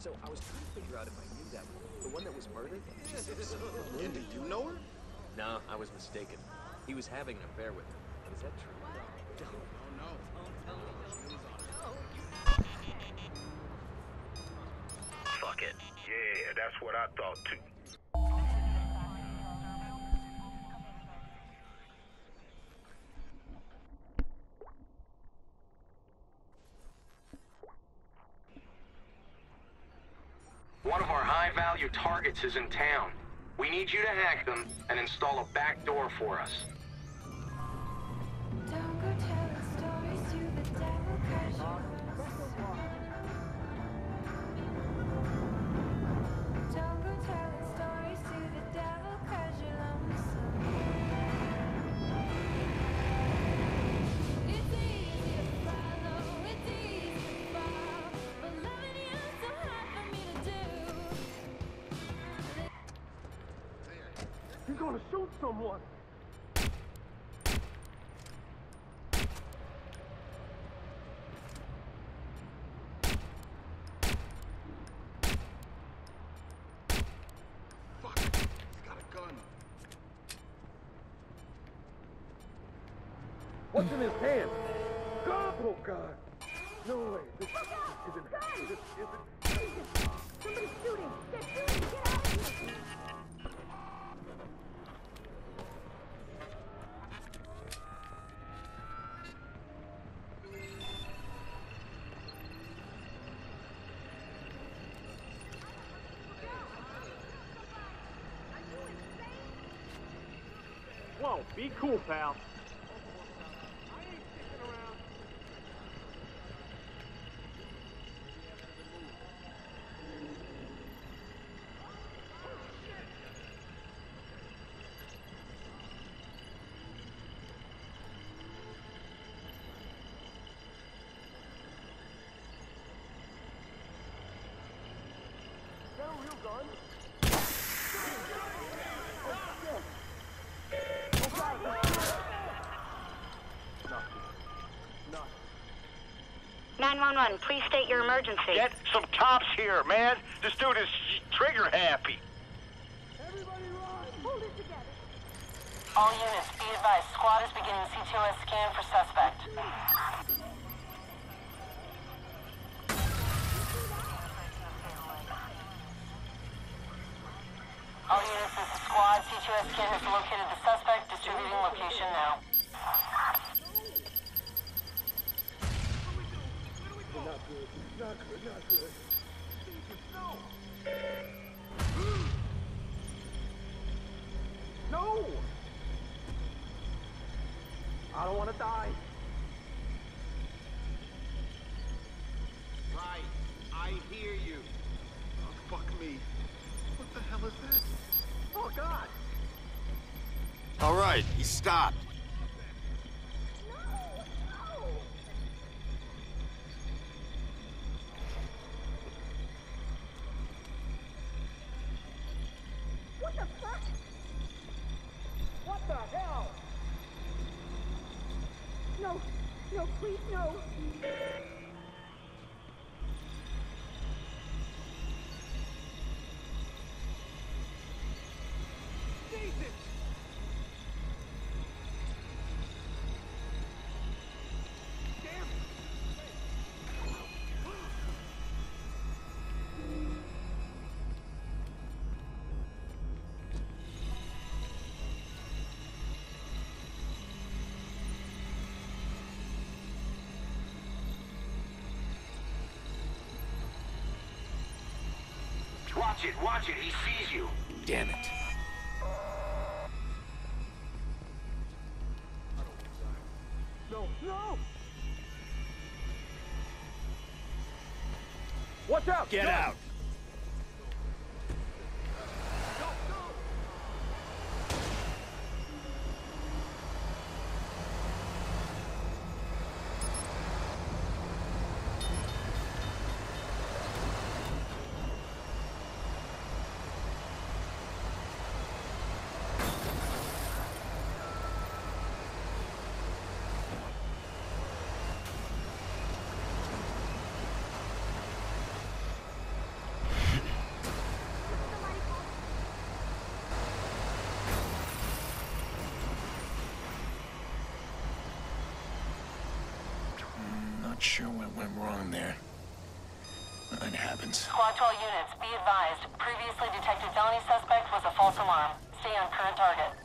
So I was trying to figure out if I knew that one. The one that was murdered? She seems so familiar. And do you know her? No, I was mistaken. He was having an affair with her. Is that true? Don't. Oh, no. Fuck it. Yeah, that's what I thought too. One of our high-value targets is in town. We need you to hack them and install a back door for us. Gonna shoot someone. Fuck. He's got a gun. What's in his hand? Gun! Oh, God. No way. This isn't... This isn't... Somebody's shooting! They're shooting! Get out of here! Whoa, be cool, pal. That a gun? 911, please state your emergency. Get some cops here, man. This dude is trigger happy. Everybody run! Hold it together! All units, be advised. Squad is beginning CTOS scan for suspect. All units, this is squad. CTOS scan has located the suspect. I don't want to die. Right. I hear you. Oh, fuck me. What the hell is that? Oh, God! All right, he stopped. Please, no. Watch it, watch it. He sees you. Damn it. No, no! Watch out! Get Go! out! Sure what went wrong there. It happens. Squad 12 units, be advised. Previously detected felony suspect was a false alarm. Stay on current target.